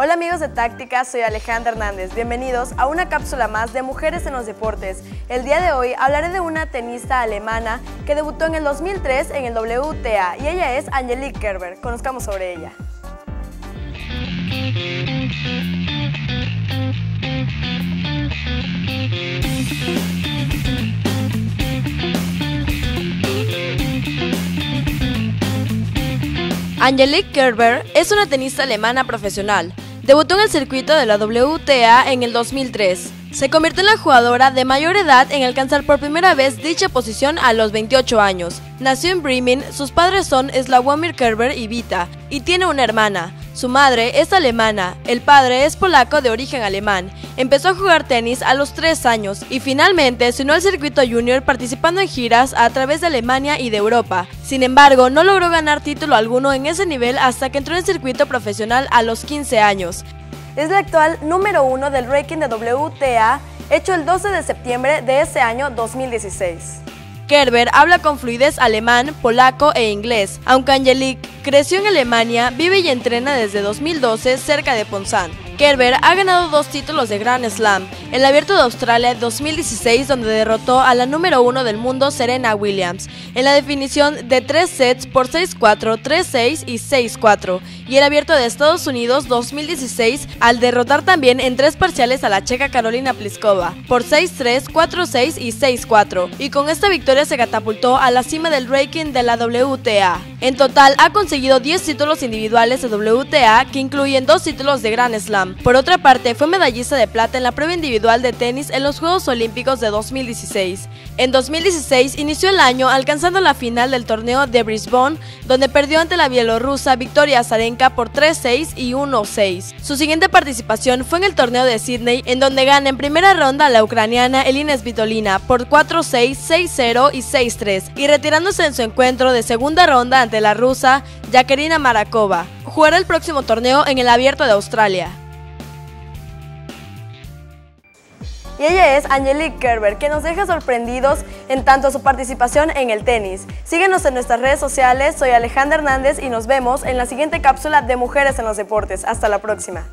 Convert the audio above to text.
Hola amigos de Táctica, soy Alejandra Hernández. Bienvenidos a una cápsula más de Mujeres en los Deportes. El día de hoy hablaré de una tenista alemana que debutó en el 2003 en el WTA y ella es Angelique Kerber. Conozcamos sobre ella. Angelique Kerber es una tenista alemana profesional. Debutó en el circuito de la WTA en el 2003. Se convirtió en la jugadora de mayor edad en alcanzar por primera vez dicha posición a los 28 años. Nació en Bremen, sus padres son Slawomir Kerber y Vita, y tiene una hermana. Su madre es alemana, el padre es polaco de origen alemán. Empezó a jugar tenis a los 3 años y finalmente se unió al circuito junior participando en giras a través de Alemania y de Europa. Sin embargo, no logró ganar título alguno en ese nivel hasta que entró en el circuito profesional a los 15 años. Es la actual número uno del ranking de WTA hecho el 12 de septiembre de ese año 2016. Kerber habla con fluidez alemán, polaco e inglés, aunque Angelique creció en Alemania, vive y entrena desde 2012 cerca de Ponzán. Kerber ha ganado dos títulos de Grand Slam, el Abierto de Australia 2016 donde derrotó a la número uno del mundo Serena Williams, en la definición de tres sets por 6-4, 3-6 y 6-4, y el Abierto de Estados Unidos 2016 al derrotar también en tres parciales a la checa Carolina Pliskova por 6-3, 4-6 y 6-4, y con esta victoria se catapultó a la cima del ranking de la WTA. En total ha conseguido 10 títulos individuales de WTA que incluyen dos títulos de Grand Slam. Por otra parte, fue medallista de plata en la prueba individual de tenis en los Juegos Olímpicos de 2016. En 2016 inició el año alcanzando la final del torneo de Brisbane, donde perdió ante la bielorrusa Victoria Azarenka por 3-6 y 1-6. Su siguiente participación fue en el torneo de Sydney, en donde gana en primera ronda a la ucraniana Elina Svitolina por 4-6, 6-0 y 6-3, y retirándose en su encuentro de segunda ronda ante la rusa Yakerina Marakova. Jugará el próximo torneo en el Abierto de Australia. Y ella es Angelique Kerber, que nos deja sorprendidos en tanto su participación en el tenis. Síguenos en nuestras redes sociales, soy Alejandra Hernández y nos vemos en la siguiente cápsula de Mujeres en los Deportes. Hasta la próxima.